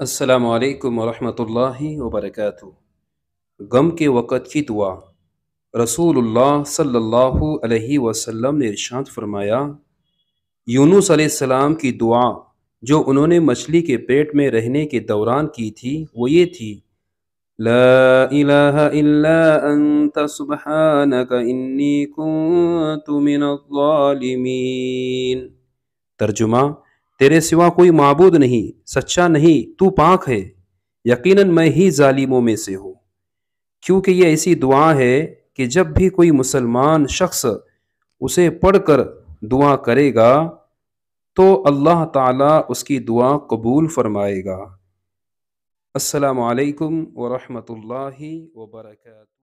السلام علیکم ورحمۃ اللہ وبرکاتہ۔ غم کے وقت کی دعا۔ رسول اللہ صلی اللہ علیہ وسلم نے ارشاد فرمایا، یونس علیہ السلام کی دعا جو انہوں نے مچھلی کے پیٹ میں رہنے کے دوران کی تھی، وہ یہ تھی، لا الہ الا انت سبحانک انی کنت من الظالمین۔ ترجمہ تیرے سوا کوئی معبود نہیں، سچا نہیں، تو پاک ہے۔ یقیناً میں ہی ظالموں میں سے ہوں۔ کیونکہ یہ ایسی دعا ہے کہ جب بھی کوئی مسلمان شخص اسے پڑھ کر دعا کرے گا، تو اللہ تعالیٰ اس کی دعا قبول فرمائے گا۔ السلام علیکم ورحمۃ اللہ وبرکاتہ۔